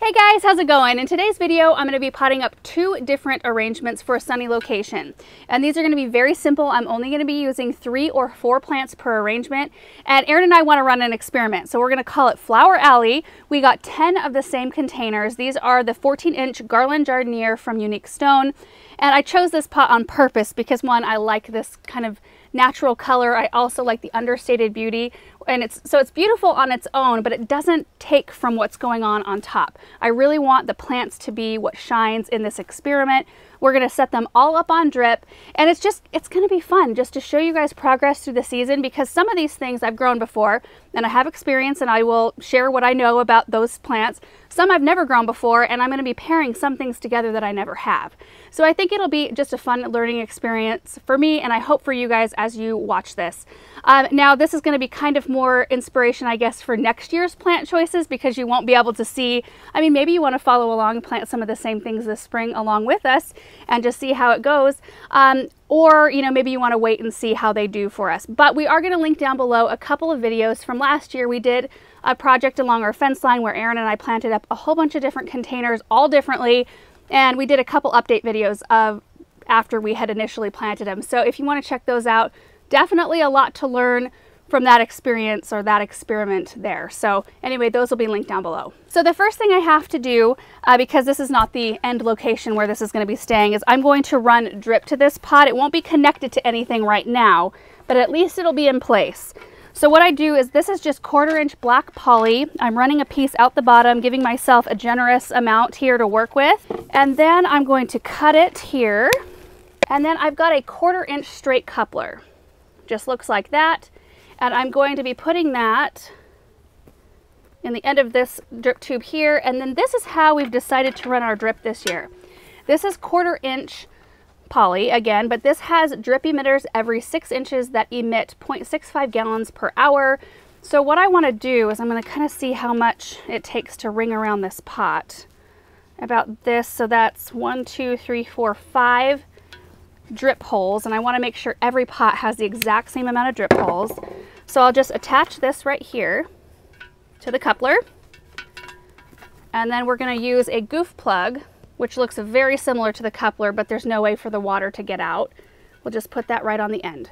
Hey guys, how's it going? In today's video, I'm going to be potting up two different arrangements for a sunny location. And these are going to be very simple. I'm only going to be using three or four plants per arrangement. And Aaron and I want to run an experiment. So we're going to call it Flower Alley. We got 10 of the same containers. These are the 14 inch Garland Jardiniere from Unique Stone. And I chose this pot on purpose because one, I like this kind of natural color. I also like the understated beauty and it's so it's beautiful on its own, but it doesn't take from what's going on on top. I really want the plants to be what shines in this experiment. We're gonna set them all up on drip and it's just, it's gonna be fun just to show you guys progress through the season because some of these things I've grown before and I have experience and I will share what I know about those plants. Some I've never grown before and I'm gonna be pairing some things together that I never have. So I think it'll be just a fun learning experience for me and I hope for you guys as you watch this. Um, now this is gonna be kind of more inspiration, I guess, for next year's plant choices because you won't be able to see, I mean, maybe you wanna follow along plant some of the same things this spring along with us and just see how it goes. Um, or you know maybe you want to wait and see how they do for us. But we are going to link down below a couple of videos from last year. We did a project along our fence line where Aaron and I planted up a whole bunch of different containers all differently. And we did a couple update videos of after we had initially planted them so if you want to check those out definitely a lot to learn from that experience or that experiment there. So anyway, those will be linked down below. So the first thing I have to do, uh, because this is not the end location where this is going to be staying, is I'm going to run drip to this pot. It won't be connected to anything right now, but at least it'll be in place. So what I do is this is just quarter inch black poly. I'm running a piece out the bottom, giving myself a generous amount here to work with. And then I'm going to cut it here. And then I've got a quarter inch straight coupler. Just looks like that. And I'm going to be putting that in the end of this drip tube here. And then this is how we've decided to run our drip this year. This is quarter inch poly again, but this has drip emitters every six inches that emit 0.65 gallons per hour. So what I want to do is I'm going to kind of see how much it takes to ring around this pot. About this, so that's one, two, three, four, five drip holes and I want to make sure every pot has the exact same amount of drip holes. So I'll just attach this right here to the coupler and then we're going to use a goof plug which looks very similar to the coupler but there's no way for the water to get out. We'll just put that right on the end.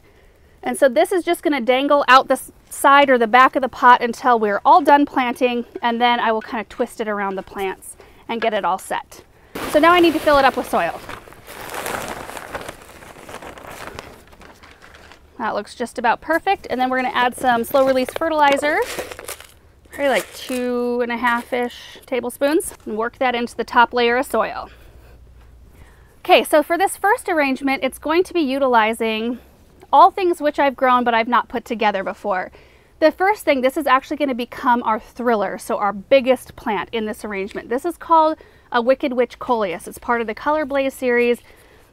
And so this is just going to dangle out the side or the back of the pot until we're all done planting and then I will kind of twist it around the plants and get it all set. So now I need to fill it up with soil. That looks just about perfect. And then we're gonna add some slow release fertilizer, probably like two and a half-ish tablespoons, and work that into the top layer of soil. Okay, so for this first arrangement, it's going to be utilizing all things which I've grown but I've not put together before. The first thing, this is actually going to become our thriller, so our biggest plant in this arrangement. This is called a Wicked Witch Coleus. It's part of the Color Blaze series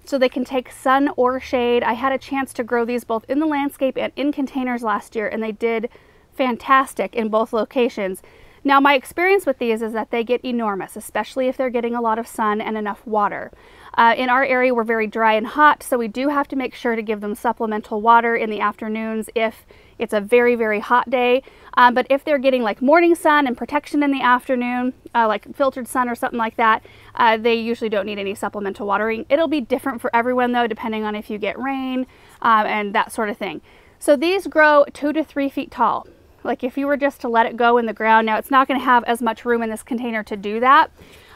so they can take sun or shade. I had a chance to grow these both in the landscape and in containers last year and they did fantastic in both locations. Now my experience with these is that they get enormous, especially if they're getting a lot of sun and enough water. Uh, in our area we're very dry and hot so we do have to make sure to give them supplemental water in the afternoons if it's a very, very hot day. Um, but if they're getting like morning sun and protection in the afternoon, uh, like filtered sun or something like that, uh, they usually don't need any supplemental watering. It'll be different for everyone though, depending on if you get rain um, and that sort of thing. So these grow two to three feet tall. Like if you were just to let it go in the ground, now it's not going to have as much room in this container to do that.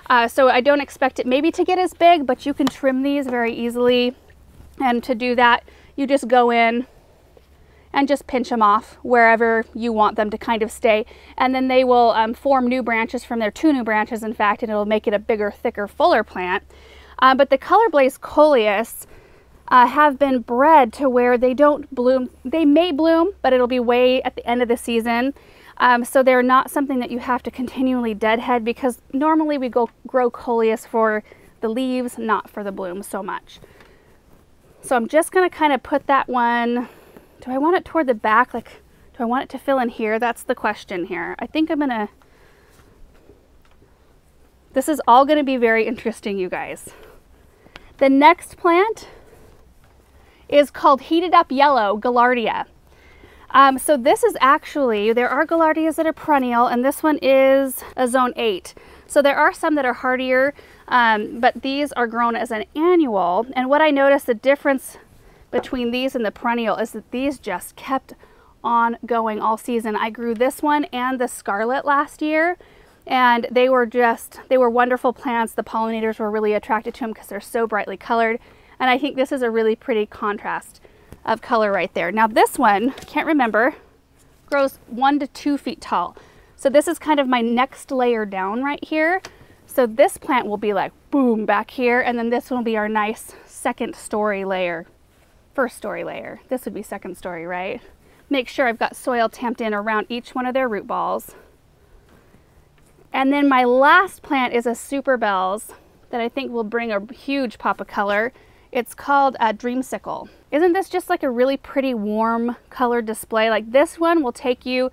Uh, so I don't expect it maybe to get as big, but you can trim these very easily. And to do that, you just go in, and just pinch them off wherever you want them to kind of stay. And then they will um, form new branches from their two new branches, in fact, and it'll make it a bigger, thicker, fuller plant. Uh, but the Color Blaze coleus uh, have been bred to where they don't bloom. They may bloom, but it'll be way at the end of the season. Um, so they're not something that you have to continually deadhead because normally we go grow coleus for the leaves, not for the bloom so much. So I'm just going to kind of put that one do I want it toward the back? Like, do I want it to fill in here? That's the question here. I think I'm gonna, this is all gonna be very interesting, you guys. The next plant is called Heat it Up Yellow Gaillardia. Um, so this is actually, there are Gaillardias that are perennial and this one is a zone 8. So there are some that are hardier, um, but these are grown as an annual. And what I noticed the difference between these and the perennial is that these just kept on going all season. I grew this one and the scarlet last year and they were just, they were wonderful plants. The pollinators were really attracted to them because they're so brightly colored. And I think this is a really pretty contrast of color right there. Now this one, can't remember, grows one to two feet tall. So this is kind of my next layer down right here. So this plant will be like boom back here and then this will be our nice second story layer, first story layer. This would be second story, right? Make sure I've got soil tamped in around each one of their root balls. And then my last plant is a Superbells that I think will bring a huge pop of color. It's called a Dreamsicle. Isn't this just like a really pretty warm color display? Like this one will take you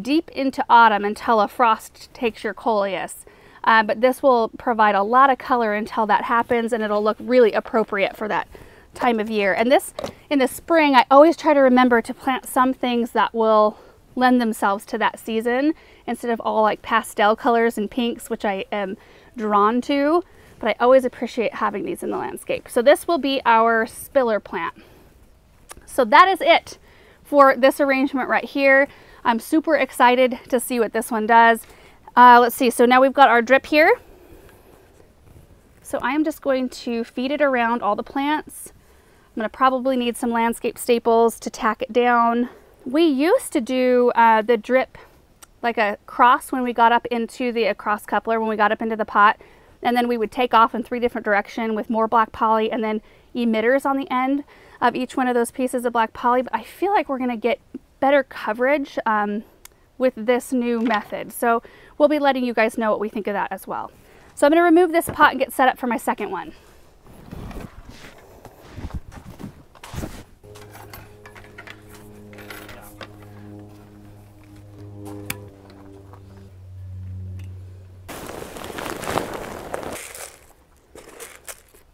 deep into autumn until a frost takes your coleus. Uh, but this will provide a lot of color until that happens and it'll look really appropriate for that time of year. And this, in the spring, I always try to remember to plant some things that will lend themselves to that season instead of all like pastel colors and pinks, which I am drawn to. But I always appreciate having these in the landscape. So this will be our spiller plant. So that is it for this arrangement right here. I'm super excited to see what this one does. Uh, let's see, so now we've got our drip here. So I am just going to feed it around all the plants. I'm gonna probably need some landscape staples to tack it down. We used to do uh, the drip like a cross when we got up into the cross coupler, when we got up into the pot, and then we would take off in three different direction with more black poly and then emitters on the end of each one of those pieces of black poly. But I feel like we're gonna get better coverage um, with this new method. So we'll be letting you guys know what we think of that as well. So I'm going to remove this pot and get set up for my second one.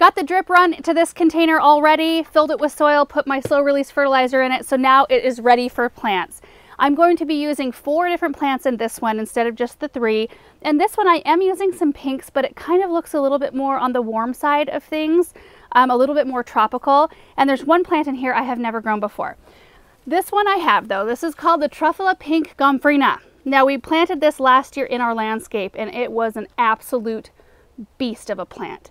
Got the drip run to this container already, filled it with soil, put my slow release fertilizer in it, so now it is ready for plants. I'm going to be using four different plants in this one instead of just the three. And this one I am using some pinks, but it kind of looks a little bit more on the warm side of things, um, a little bit more tropical. And there's one plant in here I have never grown before. This one I have though. This is called the Truffula Pink Gomphrena. Now we planted this last year in our landscape and it was an absolute beast of a plant.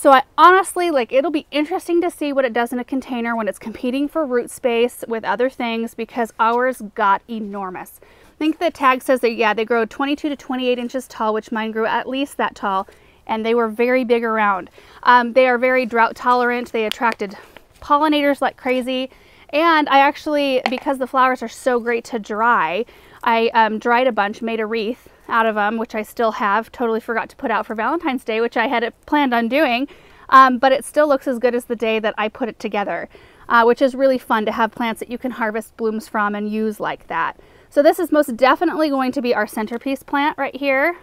So I honestly, like, it'll be interesting to see what it does in a container when it's competing for root space with other things because ours got enormous. I think the tag says that, yeah, they grow 22 to 28 inches tall, which mine grew at least that tall, and they were very big around. Um, they are very drought tolerant. They attracted pollinators like crazy. And I actually, because the flowers are so great to dry, I um, dried a bunch, made a wreath out of them, which I still have. Totally forgot to put out for Valentine's Day, which I had planned on doing. Um, but it still looks as good as the day that I put it together, uh, which is really fun to have plants that you can harvest blooms from and use like that. So this is most definitely going to be our centerpiece plant right here.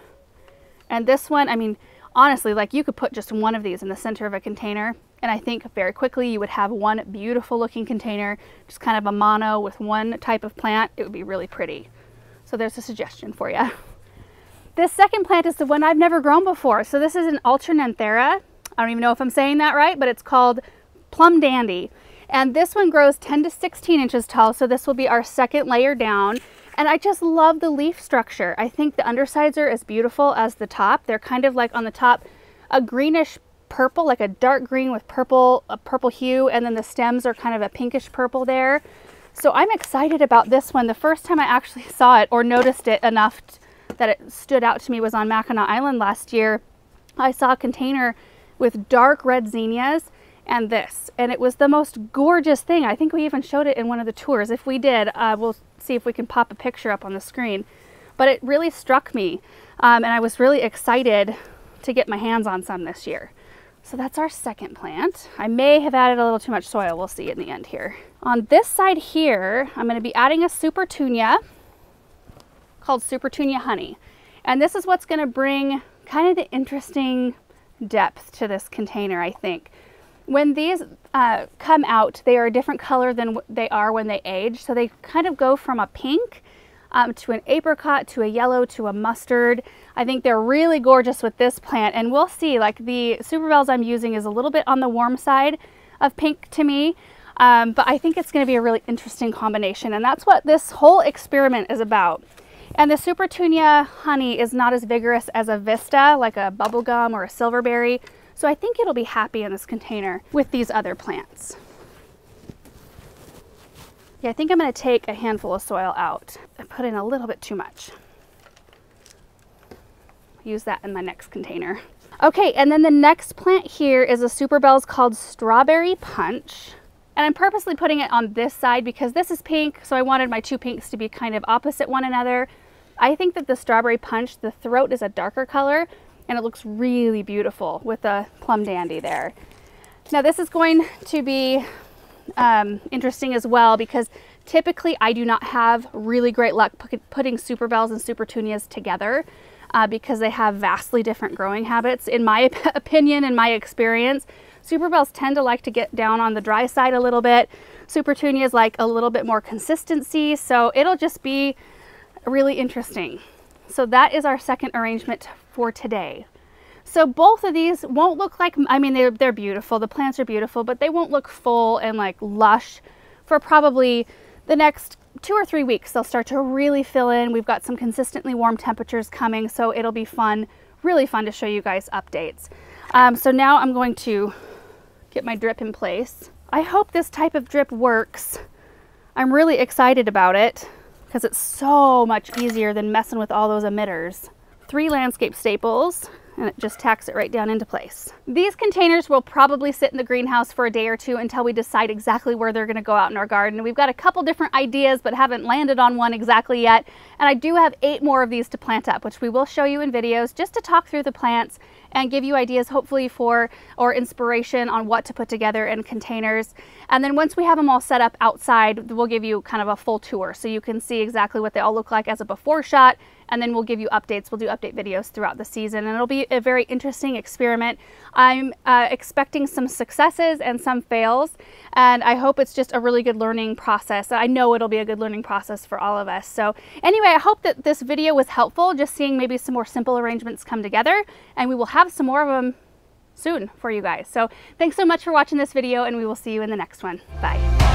And this one, I mean, honestly, like you could put just one of these in the center of a container and I think very quickly you would have one beautiful looking container, just kind of a mono with one type of plant. It would be really pretty. So there's a suggestion for you. This second plant is the one I've never grown before. So this is an Alternanthera. I don't even know if I'm saying that right, but it's called Plum Dandy. And this one grows 10 to 16 inches tall, so this will be our second layer down. And I just love the leaf structure. I think the undersides are as beautiful as the top. They're kind of like on the top, a greenish purple, like a dark green with purple, a purple hue, and then the stems are kind of a pinkish purple there. So I'm excited about this one. The first time I actually saw it or noticed it enough that it stood out to me was on Mackinac Island last year. I saw a container with dark red zinnias and this, and it was the most gorgeous thing. I think we even showed it in one of the tours. If we did, uh, we'll see if we can pop a picture up on the screen. But it really struck me, um, and I was really excited to get my hands on some this year. So that's our second plant. I may have added a little too much soil. We'll see in the end here. On this side here, I'm going to be adding a Supertunia called Supertunia Honey. And this is what's going to bring kind of the interesting depth to this container, I think. When these uh, come out, they are a different color than they are when they age. So they kind of go from a pink um, to an apricot, to a yellow, to a mustard. I think they're really gorgeous with this plant and we'll see like the Superbells I'm using is a little bit on the warm side of pink to me. Um, but I think it's going to be a really interesting combination and that's what this whole experiment is about. And the Supertunia honey is not as vigorous as a Vista, like a bubblegum or a silverberry. So I think it'll be happy in this container with these other plants. Yeah, I think I'm going to take a handful of soil out and put in a little bit too much. Use that in my next container. Okay, and then the next plant here is a Superbell's called Strawberry Punch. And I'm purposely putting it on this side because this is pink, so I wanted my two pinks to be kind of opposite one another. I think that the Strawberry Punch, the throat is a darker color, and it looks really beautiful with the plum dandy there. Now this is going to be um, interesting as well because typically I do not have really great luck putting Superbells and Supertunias together uh, because they have vastly different growing habits. In my opinion and my experience, Superbells tend to like to get down on the dry side a little bit. Supertunias like a little bit more consistency, so it'll just be really interesting. So that is our second arrangement for today. So both of these won't look like, I mean, they're, they're beautiful. The plants are beautiful, but they won't look full and like lush for probably the next two or three weeks. They'll start to really fill in. We've got some consistently warm temperatures coming, so it'll be fun, really fun to show you guys updates. Um, so now I'm going to get my drip in place. I hope this type of drip works. I'm really excited about it because it's so much easier than messing with all those emitters. Three landscape staples, and it just tacks it right down into place. These containers will probably sit in the greenhouse for a day or two until we decide exactly where they're gonna go out in our garden. We've got a couple different ideas, but haven't landed on one exactly yet. And I do have eight more of these to plant up, which we will show you in videos just to talk through the plants and give you ideas hopefully for or inspiration on what to put together in containers. And then once we have them all set up outside, we'll give you kind of a full tour so you can see exactly what they all look like as a before shot and then we'll give you updates. We'll do update videos throughout the season and it'll be a very interesting experiment. I'm uh, expecting some successes and some fails and I hope it's just a really good learning process. I know it'll be a good learning process for all of us. So anyway, I hope that this video was helpful, just seeing maybe some more simple arrangements come together and we will have some more of them soon for you guys. So thanks so much for watching this video and we will see you in the next one. Bye.